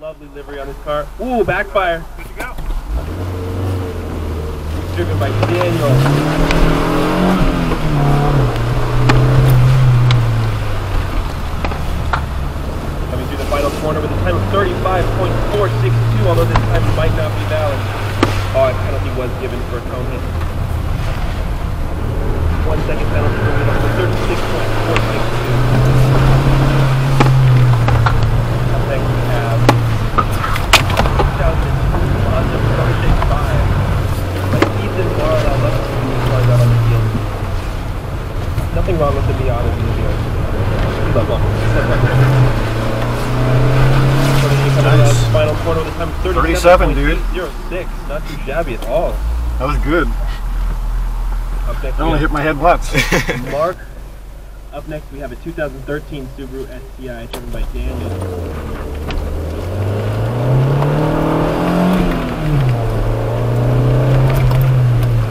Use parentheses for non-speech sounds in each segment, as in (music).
Lovely livery on this car. Ooh, backfire. Good to go. Driven by Daniel. Coming through the final corner with a time of 35.462, although this time might not be valid. Oh, a penalty was given for a cone hit. One second penalty for Reno 36.462. Up next we have 2002 Honda Protege 5 by Ethan Barlow. Love to see these cars out on the field. Nothing wrong with the Miata Vivio. Love them. Nice. Final quarter with a 37, dude. 37.806. Not too shabby at all. That was good. Up next, I only hit my head once. (laughs) Mark. Up next, we have a 2013 Subaru STI driven by Daniel.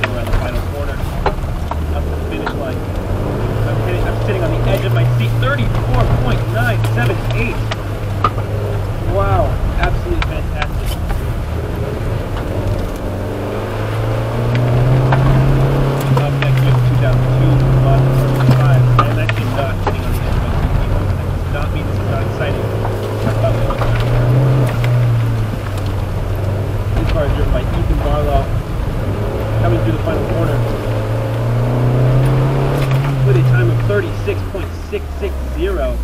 Around the final corner, up the finish line. I'm, hitting, I'm sitting on the edge of my seat. 34.978. Wow, absolutely fantastic. Up next, we have 2002 Mazda 5. I am actually not sitting on the edge of my seat. That does not mean this is not exciting. This car is driven by Ethan Barlow. Coming through the final corner with a time of 36.660.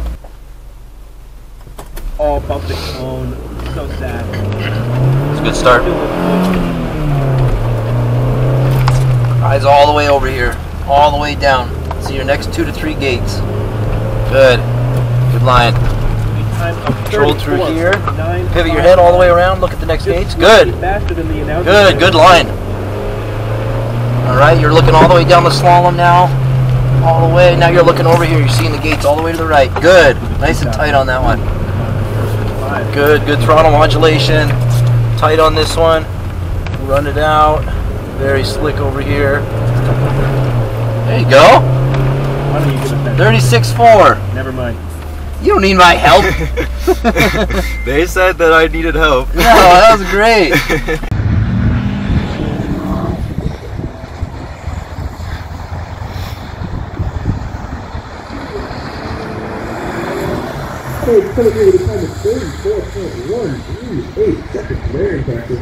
All bumped the cone. So sad. It's a good start. Eyes all the way over here, all the way down. See your next two to three gates. Good. Good line. Control through here. Pivot your head all the way around. Look at the next gates. Good. Faster than the announcer. Good. Good line. All right. You're looking all the way down the slalom now. All the way. Now you're looking over here. You're seeing the gates all the way to the right. Good. Nice and tight on that one. Good. Good throttle modulation. Tight on this one. Run it out. Very slick over here. There you go. Why don't you give us that? 36.4. Never mind. You don't need my help. (laughs) (laughs) they said that I needed help. No, that was great. (laughs) It's coming with a time of 34.138 seconds. Very impressive.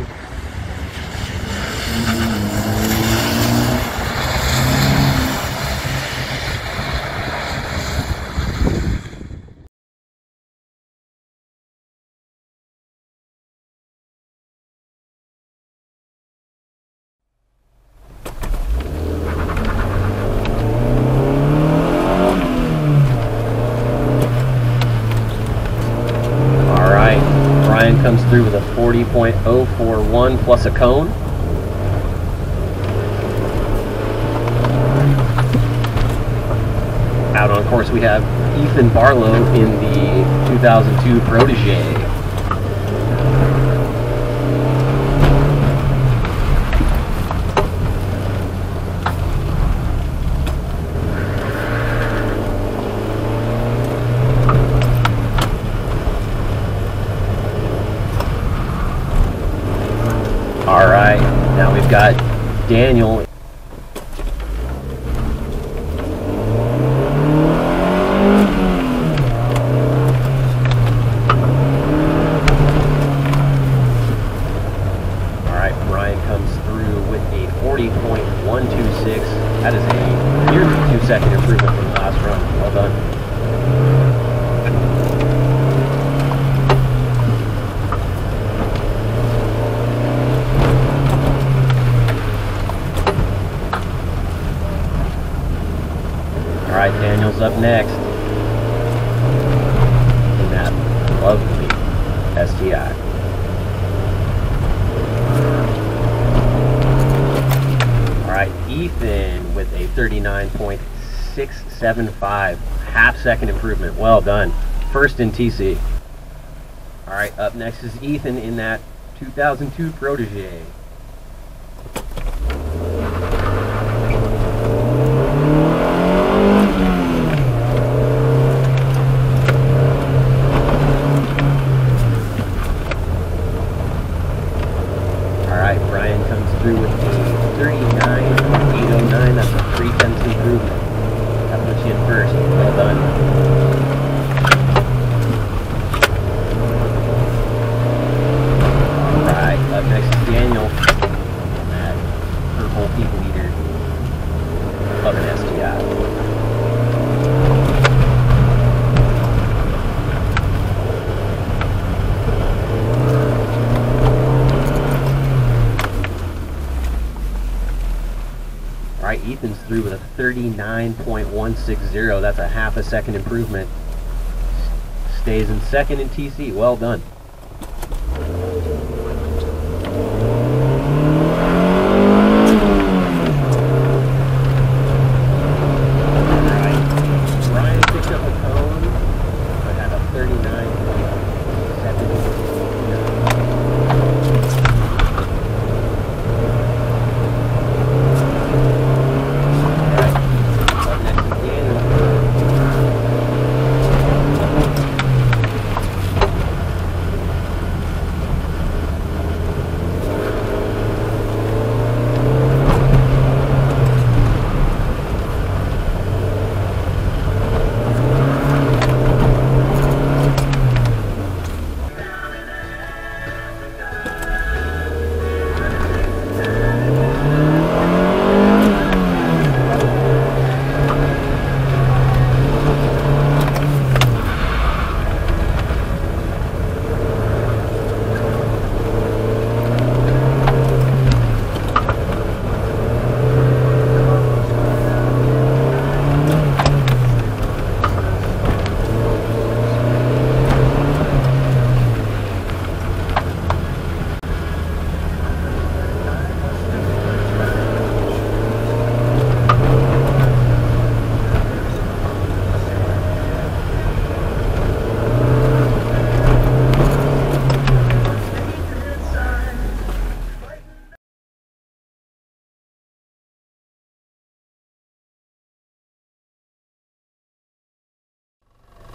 All right, Brian comes through with a 40.041 plus a cone. Out on course, we have Ethan Barlow in the 2002 Protege. All right, now we've got Daniel. All right, Brian comes through with a 40.126. That is a near two second improvement from the last run. Well done. All Daniel's up next. In that lovely STI. All right, Ethan with a 39.675, half second improvement. Well done. First in TC. All right, up next is Ethan in that 2002 Protege. All right, Brian comes through with a three. 39.160. That's a half a second improvement. Stays in second in TC. Well done.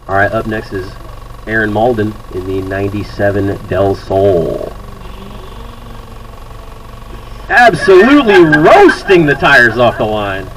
All right, up next is Aaron Malden in the 97 Del Sol. Absolutely roasting the tires off the line.